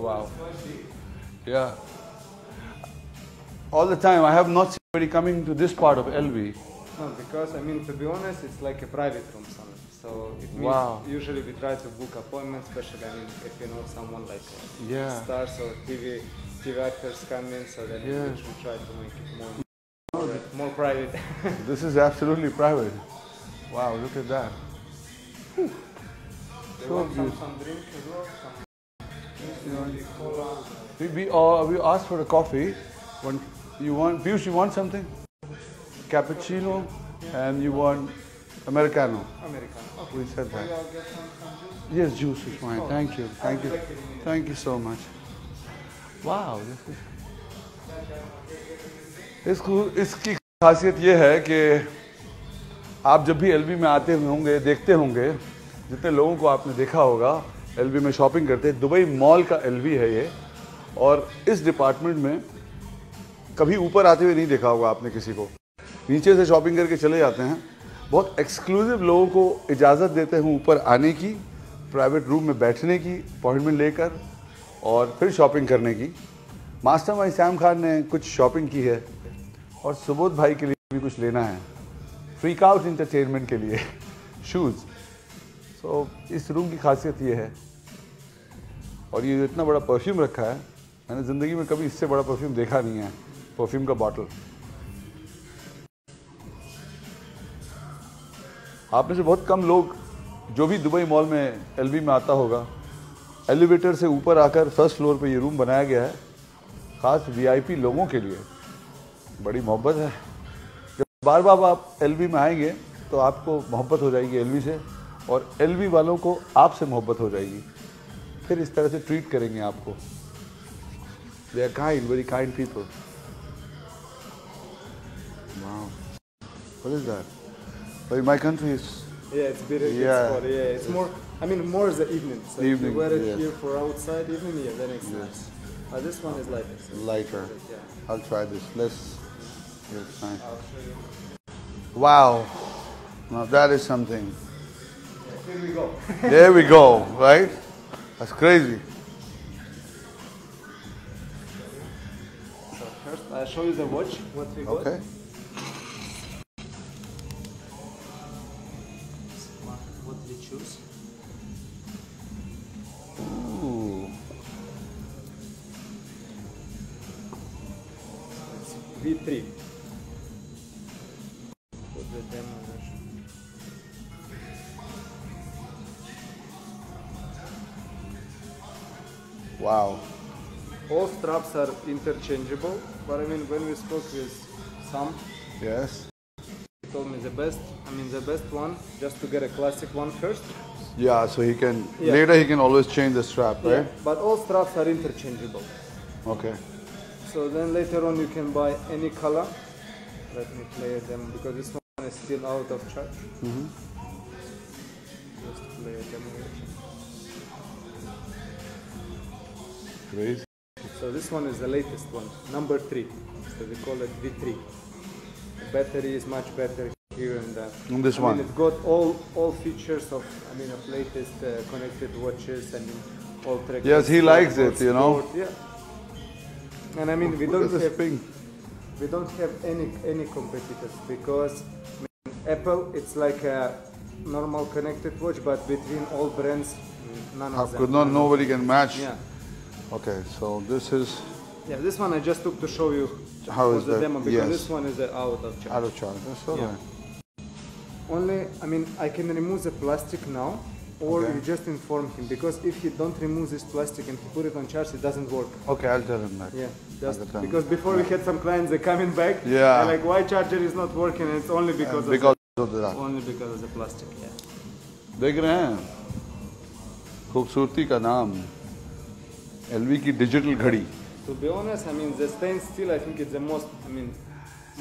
Wow. Yeah. All the time, I have not seen anybody coming to this part of LV. No, because I mean to be honest, it's like a private room, son. So it means Wow. usually we try to book appointments, especially I mean if you know someone like Yeah. stars or TV TV actors come in, so then Yeah. we we try to make it more more, more private. This is absolutely private. Wow, look at that. They So some, beautiful. some drink as well. Some We, we, uh, we asked for a coffee. One, you want, Piyush, you want something? Cappuccino and you want Americano. American. Okay. We said that. Yes, juice is fine. Thank you. Thank you. Thank you so much. Wow. इसको इसकी खासियत ये है कि आप जब भी LB में आते हुए होंगे देखते होंगे जितने लोगों को आपने देखा होगा एलबी में शॉपिंग करते हैं। दुबई मॉल का एलबी है ये। और इस डिपार्टमेंट में कभी ऊपर आते हुए नहीं देखा होगा आपने किसी को। नीचे से शॉपिंग करके चले जाते हैं। बहुत एक्सक्लूसिव लोगों को इजाज़त देते हैं ऊपर आने की प्राइवेट रूम में बैठने की अपॉइंटमेंट लेकर और फिर शॉपिंग करने की। मास्टर भाई सैम खान ने कुछ शॉपिंग की है और सुबोध भाई के लिए भी कुछ लेना है। फ्रीक आउट इंटरटेनमेंट के लिए। शूज़ सो so, इस रूम की खासियत ये है। और ये इतना बड़ा परफ्यूम रखा है, मैंने ज़िंदगी में कभी इससे बड़ा परफ्यूम देखा नहीं है परफ्यूम का बॉटल आप में से बहुत कम लोग जो भी दुबई मॉल में एलबी में आता होगा एलिवेटर से ऊपर आकर फ़र्स्ट फ्लोर पे ये रूम बनाया गया है, खास वीआईपी लोगों के लिए. बड़ी मोहब्बत है. जब बार बार आप एलबी में आएँगे तो आपको मोहब्बत हो जाएगी एलबी से, और एलबी वालों को आपसे मोहब्बत हो जाएगी. फिर इस तरह से ट्रीट करेंगे आपको they are kind very kind people Wow. What is that? Well, in my country is Yeah, it's better. Yeah. It's for, yeah, it's more. I mean, more is the evening. So if Evening, you wear it yes. here for outside evening, yeah, then it's nice. Uh, this one is lighter. so- lighter. Yeah. I'll try this. Let's. Yes, nice. I'll show you. Wow. Now that is something. Here we go. There we go. Right? That's crazy. So first, I'll show you the watch. What we got. Okay. Wow. All straps are interchangeable, but I mean, when we spoke with Sam, Yes. he told me the best. I mean, the best one, just to get a classic one first. Yeah. So he can Yeah. later he can always change the strap, right? But all straps are interchangeable. Okay. So then later on you can buy any color. Let me play them because this one is still out of charge. Mm -hmm. Just play a Crazy. So this one is the latest one, number three. So we call it V3. The battery is much better here and there. And this I one? mean, it got all all features of I mean of latest uh, connected watches and all track. Yes, he likes it, you know. Yeah. And I mean we don't have pink. we don't have any any competitors because I mean, Apple it's like a normal connected watch, but between all brands, none How of them. could not nobody can match. Yeah. Okay. So this is Yeah, this one I just took to show you How for is the that? demo because Yes. this one is uh, out of charge. out of charge. That's all Yeah. right. Only, I mean, I can remove the plastic now, or Okay. you just inform him because if you don't remove this plastic and he put it on charge, it doesn't work. Okay, I'll tell him that. Yeah, just At the time. because before we had some clients they coming back. Yeah. they're like why charger is not working? And it's only because of Because of the, that. only because of the plastic. Yeah. देख रहे हैं खूबसूरती का नाम LV की digital घड़ी To be honest, I mean the stainless steel. I think it's the most. I mean,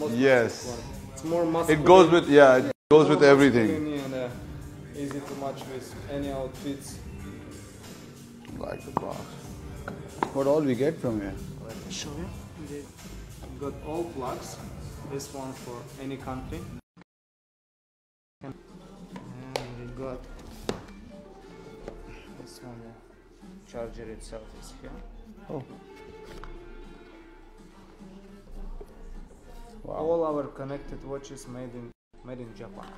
most Yes. one. It's more muscular. It goes with yeah, it goes with more everything. masculine And, uh, easy to match with any outfits. Like the box. What all we get from here? Let me show you. They got all plugs. This one for any country. And we got this one. yeah. Charger itself is here. Oh. Wow. All our connected watches made in made in Japan.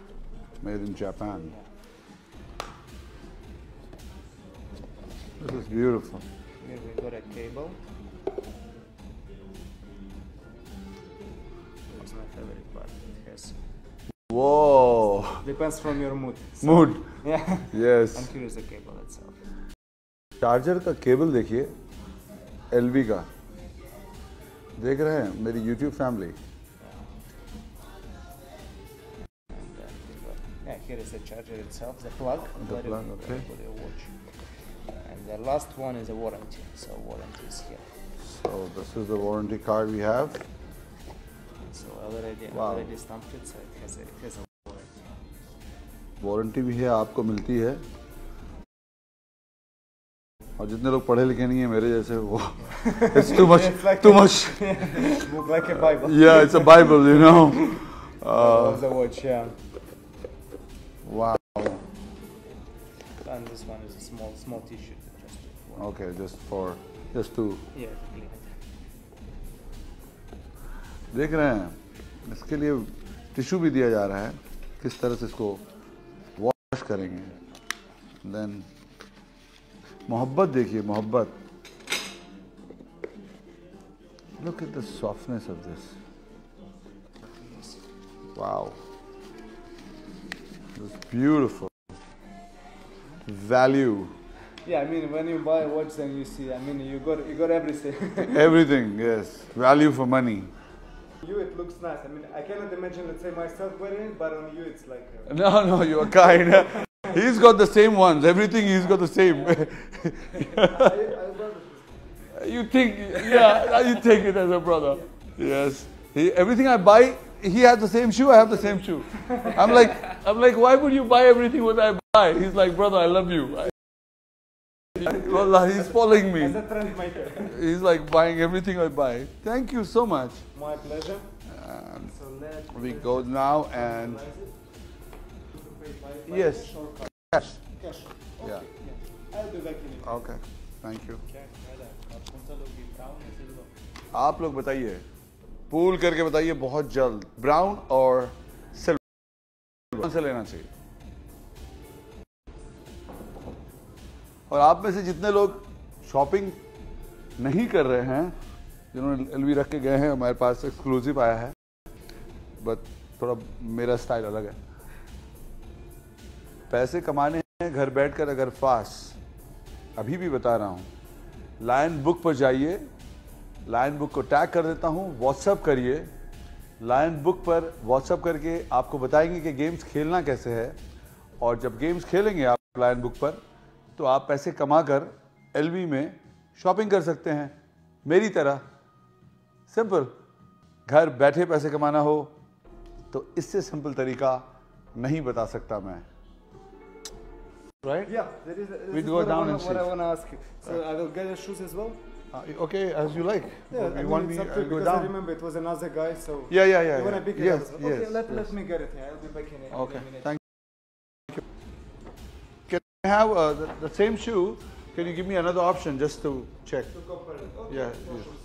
Made in Japan. This is beautiful. Here we got a cable. It's my favorite part. It has Whoa. depends from your mood. So- Mood. Yeah. Yes. and here is the cable itself. Charger का cable देखिए LV का देख रहे हैं मेरी YouTube family here is the charger itself, the plug. The plug, okay. For your watch. And the last one is a warranty. So warranty is here. So this is the warranty card we have. So already Wow. already stamped it, so it has a, it has a warranty. Warranty भी है आपको मिलती है और जितने लोग पढ़े लिखे नहीं है मेरे जैसे वो it's too much too much Look like a Bible. या it's a Bible you know of the watch, yeah. Wow And this one is a small small tissue just for okay yeah to clean it. देख रहे हैं इसके लिए tissue भी दिया जा रहा है किस तरह से इसको वॉश करेंगे देन मोहब्बत देखिए मोहब्बत look at the softness of this wow this beautiful value Yeah, I mean when you buy a watch, then you see. I mean you got you got everything. Everything yes value for money you it looks nice. I mean I cannot imagine let's say myself wearing it, but on you it's like. uh, No, no, you're kind. He's got the same ones. Everything he's got the same. I, I love it. you think, yeah, you take it as a brother. Yes. He, everything I buy, he has the same shoe. I have the same shoe. I'm like, I'm like, why would you buy everything what I buy? He's like, brother, I love you. I, Wallah, he's following me. As a trend. He's like buying everything I buy. Thank you so much. My pleasure. And So we go now and Yes. cash. Cash. Yeah. I'll do that in a Okay. Thank you. क्या फ़ायदा आप कौन सा लोगे brown या आप लोग बताइए पूल करके बताइए बहुत जल्द ब्राउन और सिल्वर कौन सा लेना चाहिए और आप में से जितने लोग शॉपिंग नहीं कर रहे हैं जिन्होंने एलवी रख के गए हैं हमारे पास एक्सक्लूसिव आया है बट थोड़ा मेरा स्टाइल अलग है पैसे कमाने हैं, घर बैठकर अगर फास्ट अभी भी बता रहा हूँ लायन बुक पर जाइए लायन बुक को टैग कर देता हूँ व्हाट्सअप करिए। लायन बुक पर व्हाट्सअप करके आपको बताएँगे कि गेम्स खेलना कैसे है। और जब गेम्स खेलेंगे आप लायन बुक पर तो आप पैसे कमाकर एलवी में शॉपिंग कर सकते हैं। मेरी तरह। सिंपल घर बैठे पैसे कमाना हो तो इससे सिंपल तरीका नहीं बता सकता मैं। right? Yeah, there is. A, we go down I wanna, and see. What I want to ask you. So right. I will get the shoes as well. Uh, okay, as you like. Yeah, you I mean, want me to uh, go because down? I remember it was another guy, so. Yeah, yeah, yeah. You want to pick yes. Yes, okay, yes, let, yes. let me get it. I'll be back in a, okay. In a minute. Thank you. Can I have uh, the, the, same shoe? Can you give me another option just to check? To. Okay, yeah.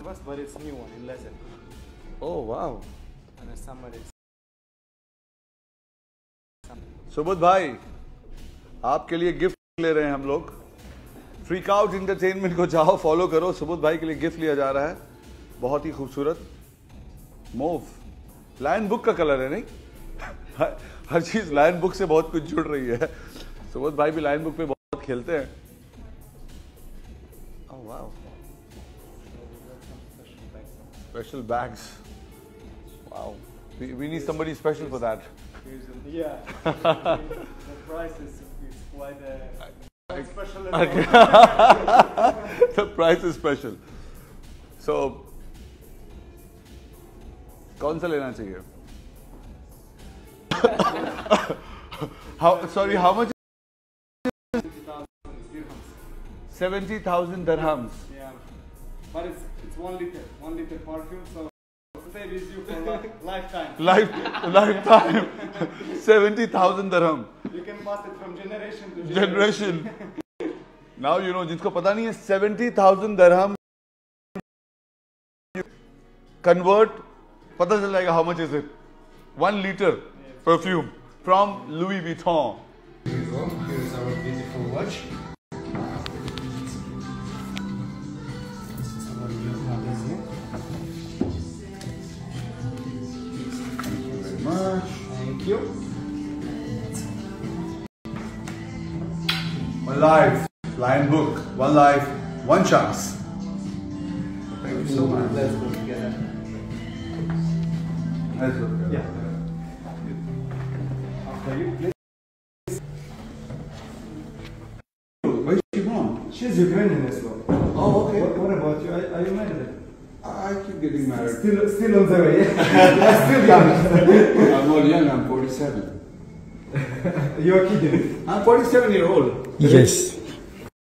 Yes. But it's new one in leather. Oh wow. And a summer is. Subodh bhai. आपके लिए gift ले रहे हैं हम लोग freak out entertainment को जाओ follow करो सुबोध भाई के लिए गिफ्ट लिया जा रहा है बहुत ही खूबसूरत मोव लायन बुक का कलर है नहीं हर, चीज़ लायन बुक से बहुत कुछ जुड़ रही है सुबोध भाई भी लायन बुक पे बहुत खेलते हैं Oh, wow. Special bags. Wow. We, we need somebody special for that. Yeah. the price is, is quite uh, quite special. the price is special. So, कौन सा लेना चाहिए? how sorry, how much? Seventy thousand dirhams. Yeah. But it's it's one liter, one liter perfume, so say review for li- lifetime. Life, lifetime, seventy thousand dirham. You can pass it from generation to generation. generation. Now you know जिसको पता नहीं है seventy thousand dirham convert पता चल जाएगा how much is it one liter perfume from Louis Vuitton. Here is our beautiful watch. Life, lion book. One life, one chance. Thank you so much. Let's go together. Let's look. Yeah. After you, please. Where's she from? She's Ukrainian as well. Oh, okay. What, what about you? Are, are you married? I keep getting married. Still, still on the way. yeah? still young. I'm not young. I'm 47. You're kidding. I'm 47 year old. Yes.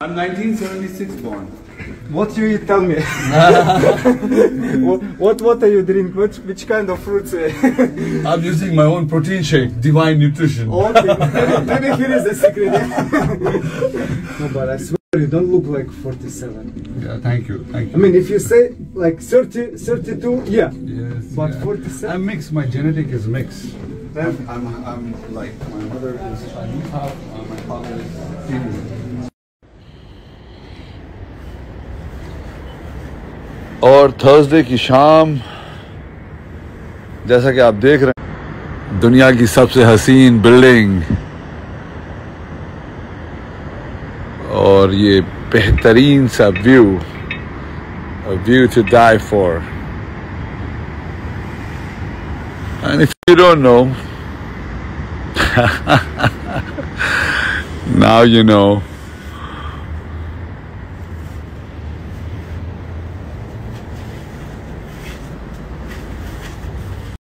I'm 1976 born. What do you eat? Tell me. what, what water you drink? Which which kind of fruits? I'm using my own protein shake, Divine Nutrition. okay, maybe, maybe here is the secret. no, but I swear you don't look like 47. Yeah, thank you, thank you. I mean, if you say like 30, 32, yeah. yes, But yeah. 47? I'm mixed. My genetic is mixed. I'm, I'm, I'm like my mother is Chinese half, uh, my father is Indian. और Thursday की शाम जैसा कि आप देख रहे हैं दुनिया की सबसे हसीन बिल्डिंग और ये बेहतरीन सा view view to die for and if you don't know now you know